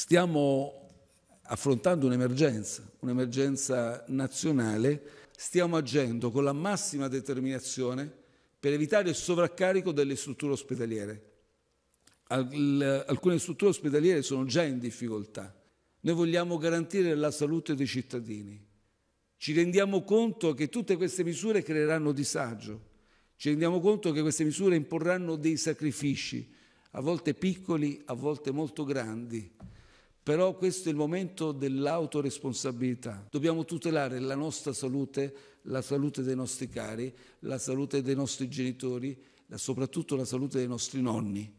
Stiamo affrontando un'emergenza, un'emergenza nazionale, stiamo agendo con la massima determinazione per evitare il sovraccarico delle strutture ospedaliere. Alcune strutture ospedaliere sono già in difficoltà. Noi vogliamo garantire la salute dei cittadini. Ci rendiamo conto che tutte queste misure creeranno disagio. Ci rendiamo conto che queste misure imporranno dei sacrifici, a volte piccoli, a volte molto grandi. Però questo è il momento dell'autoresponsabilità. Dobbiamo tutelare la nostra salute, la salute dei nostri cari, la salute dei nostri genitori, soprattutto la salute dei nostri nonni.